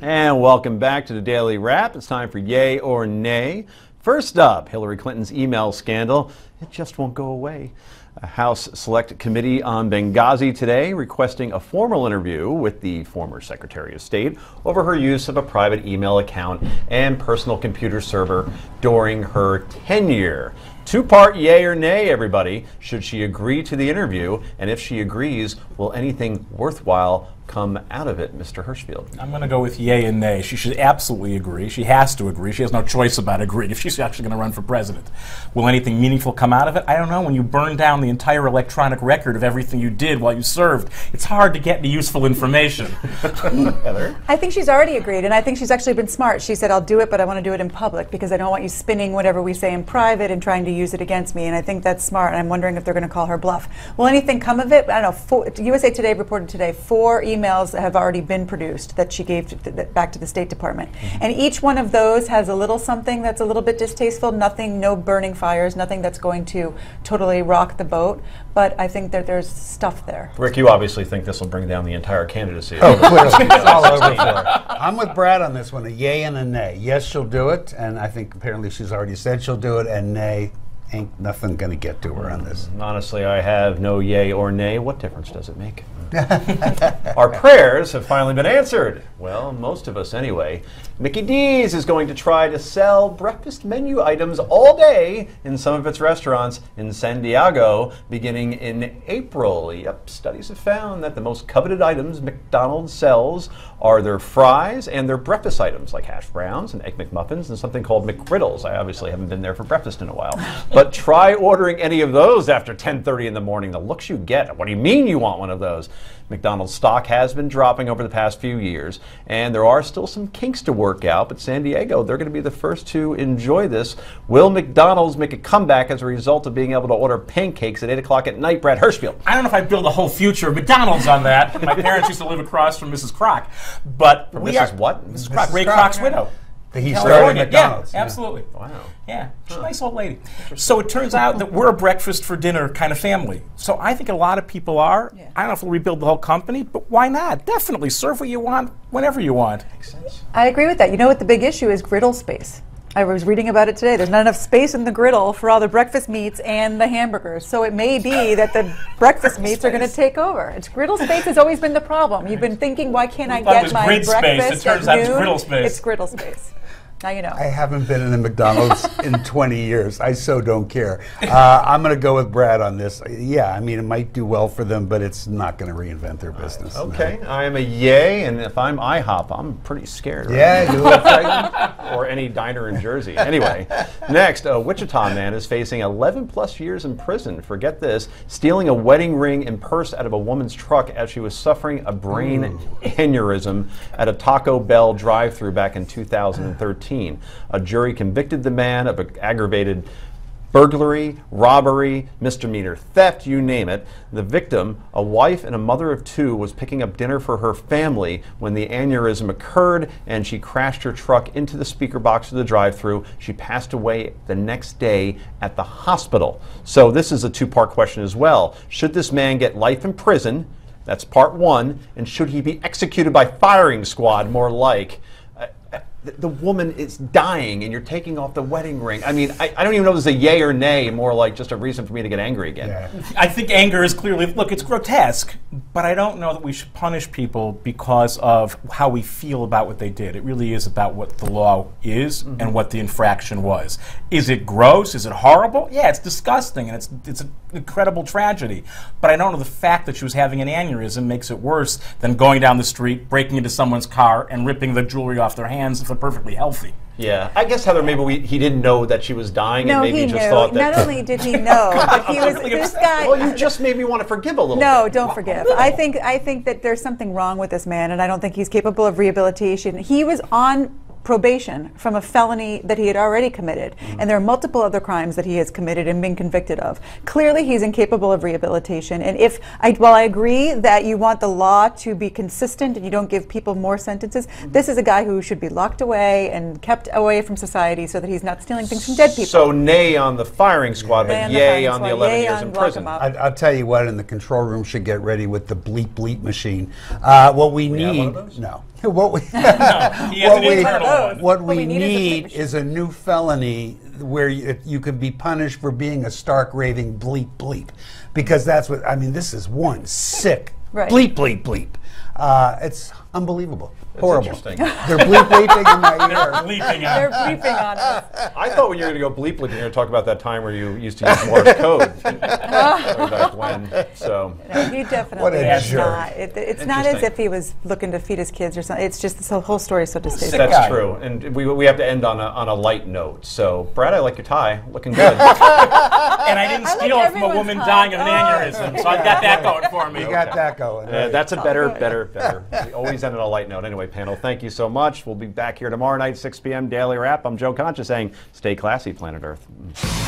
And welcome back to the Daily Wrap. It's time for Yay or Nay. First up, Hillary Clinton's email scandal. It just won't go away. A House Select Committee on Benghazi today requesting a formal interview with the former Secretary of State over her use of a private email account and personal computer server during her tenure. Two part yay or nay, everybody. Should she agree to the interview? And if she agrees, will anything worthwhile come out of it, Mr. Hirschfield? I'm going to go with yay and nay. She should absolutely agree. She has to agree. She has no choice about agreeing if she's actually going to run for president. Will anything meaningful come out of it? I don't know. When you burn down the entire electronic record of everything you did while you served, it's hard to get any useful information. Heather? I think she's already agreed, and I think she's actually been smart. She said, I'll do it, but I want to do it in public because I don't want you spinning whatever we say in private and trying to use it against me. And I think that's smart, and I'm wondering if they're going to call her bluff. Will anything come of it? I don't know. Four, USA Today reported today four emails have already been produced that she gave to the, back to the State Department. Mm-hmm. And each one of those has a little something that's a little bit distasteful, nothing, no burning fires, nothing that's going to totally rock the boat. But I think that there's stuff there. Rick, you obviously think this will bring down the entire candidacy. Oh, clearly. it's all over for. I'm with Brad on this one, a yay and a nay. Yes, she'll do it, and I think apparently she's already said she'll do it, and nay, ain't nothing going to get to her on this. Mm, honestly, I have no yay or nay. What difference does it make? Our prayers have finally been answered. Well, most of us anyway. Mickey D's is going to try to sell breakfast menu items all day in some of its restaurants in San Diego beginning in April. Yep, studies have found that the most coveted items McDonald's sells are their fries and their breakfast items like hash browns and egg McMuffins and something called McGriddles. I obviously haven't been there for breakfast in a while. But try ordering any of those after 10:30 in the morning. The looks you get. What do you mean you want one of those? McDonald's stock has been dropping over the past few years, and there are still some kinks to work out. But San Diego, they're going to be the first to enjoy this. Will McDonald's make a comeback as a result of being able to order pancakes at 8 o'clock at night? Brad Hirschfield. I don't know if I build a whole future of McDonald's on that. My parents used to live across from Mrs. Kroc, but From we Mrs. are what? Mrs. Kroc, Mrs. Ray Kroc, Kroc's yeah. widow. He California. started McDonald's. Yeah, absolutely. Wow. Yeah, she's a nice old lady. So it turns out that we're a breakfast for dinner kind of family. So I think a lot of people are. Yeah. I don't know if we'll rebuild the whole company, but why not? Definitely serve what you want whenever you want. Makes sense. I agree with that. You know what the big issue is? Griddle space. I was reading about it today. There's not enough space in the griddle for all the breakfast meats and the hamburgers. So it may be that the breakfast meats are going to take over. It's griddle space has always been the problem. You've been thinking, why can't I get my grid space. It breakfast turns at out it's noon? griddle space. It's griddle space. Now you know. I haven't been in a McDonald's in 20 years. I so don't care. Uh, I'm going to go with Brad on this. Yeah, I mean, it might do well for them, but it's not going to reinvent their business. no. Okay, I am a yay, and if I'm IHOP, I'm pretty scared. right Yeah, you look frightened. or any diner in Jersey. Anyway, next, a Wichita man is facing 11 plus years in prison for, get this, stealing a wedding ring and purse out of a woman's truck as she was suffering a brain hmm. aneurysm at a Taco Bell drive through back in 2013. A jury convicted the man of aggravated burglary, robbery, misdemeanor theft, you name it. The victim, a wife and a mother of two, was picking up dinner for her family when the aneurysm occurred and she crashed her truck into the speaker box of the drive through. She passed away the next day at the hospital. So, this is a two part question as well. Should this man get life in prison? That's part one. And should he be executed by firing squad, more like? The- the woman is dying and you're taking off the wedding ring. I mean, I, I don't even know if this is a yay or nay, more like just a reason for me to get angry again. Yeah. I think anger is clearly look, it's grotesque, but I don't know that we should punish people because of how we feel about what they did. It really is about what the law is mm-hmm. and what the infraction was. Is it gross? Is it horrible? Yeah, it's disgusting and it's it's an incredible tragedy. But I don't know the fact that she was having an aneurysm makes it worse than going down the street, breaking into someone's car and ripping the jewelry off their hands if they're perfectly healthy. Yeah, I guess Heather, maybe we, he didn't know that she was dying, no, and maybe he just knew. thought that. Not only did he know, but he was this upset. guy. well, you just made me want to forgive a little. No, bit. don't forgive. I think I think that there's something wrong with this man, and I don't think he's capable of rehabilitation. He was on probation from a felony that he had already committed. Mm-hmm. And there are multiple other crimes that he has committed and been convicted of. Clearly, he's incapable of rehabilitation. And if, I, while I agree that you want the law to be consistent and you don't give people more sentences, Mm-hmm. this is a guy who should be locked away and kept away from society so that he's not stealing things from dead people. So nay on the firing squad, Nay but on the yay on the 11 years in prison. I, I'll tell you what, in the control room should get ready with the bleep bleep machine. Uh, what we have need, one of those? no. what we, He has what an we, what What we we need is a bleep need machine. is a new felony where you, you can be punished for being a stark raving bleep bleep, because that's what I mean. This is one sick Right. bleep bleep bleep. Uh, it's unbelievable, horrible. interesting. They're bleep bleeping in my ear. Bleeping They're out. briefing on us. I thought when you were going to go bleep bleep, you were going to talk about that time where you used to use Morse code. Way back when. So. No, he definitely What a is jerk. not. It, it's not as if he was looking to feed his kids or something. It's just this whole, whole story is so distasteful. That's guy. true, and we, we have to end on a, on a light note. So, Brad, I like your tie, looking good. And I didn't I like steal it from a woman time. dying of an Oh. aneurysm, so I've got that going for me. You got that going. Uh, that's a better, better, better. We always end on a light note. Anyway, panel, thank you so much. We'll be back here tomorrow night, 6 p.m. Daily Wrap. I'm Joe Concha saying, stay classy, planet Earth.